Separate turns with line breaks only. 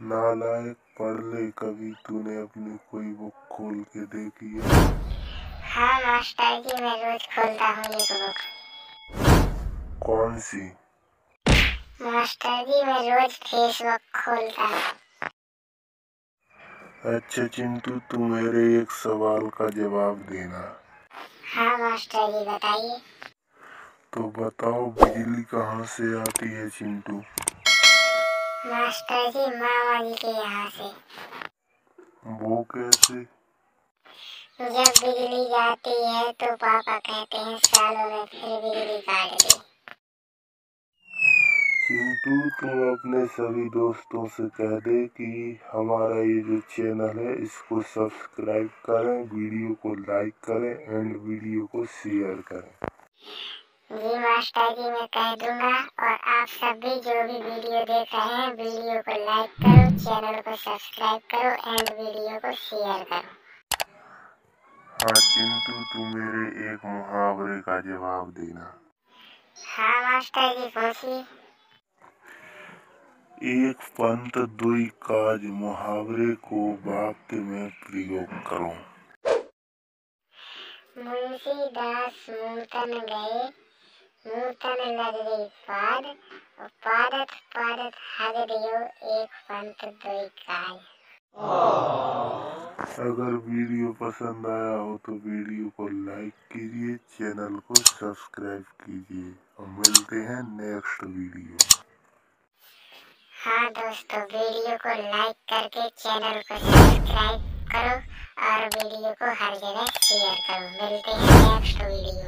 नालायक पढ़ ले कभी तूने अपनी कोई बुक खोल के देखी है?
हाँ मास्टर जी मैं रोज खोलता हूँ एक बुक
कौन सी?
मास्टर जी मैं रोज फेसबुक खोलता हूँ।
अच्छा चिंटू तू मेरे एक सवाल का जवाब देना।
हाँ मास्टर जी बताइए।
तो बताओ बिजली कहाँ से आती है चिंटू?
मास्टर जी मामा जी के यहाँ से
वो कैसे?
जब बिजली जाती है तो पापा कहते हैं सालों में फिर बिजली काट दी।
चिंटू तुम अपने सभी दोस्तों से कह दे कि हमारा ये जो चैनल है इसको सब्सक्राइब करें वीडियो को लाइक करें एंड वीडियो को शेयर करें।
मास्टर जी कह दूँगा और आप सब भी जो भी वीडियो देख रहे हैं वीडियो को लाइक करो चैनल को सब्सक्राइब करो एंड वीडियो को शेयर करो।
हाँ चिंटू तू मेरे एक मुहावरे का जवाब देना।
हाँ मास्टर जी पूछिए।
एक पंथ दुई काज मुहावरे को वाक्य में प्रयोग करो।
मुंशी दास मूतन गए। लग गई पाद पादत पादत हग एक पंथ दुई काय
अगर वीडियो पसंद आया हो तो वीडियो को लाइक कीजिए चैनल को सब्सक्राइब कीजिए और मिलते हैं नेक्स्ट वीडियो
हाँ दोस्तों वीडियो को लाइक करके चैनल को सब्सक्राइब करो और वीडियो को हर जगह शेयर करो। मिलते हैं नेक्स्ट वीडियो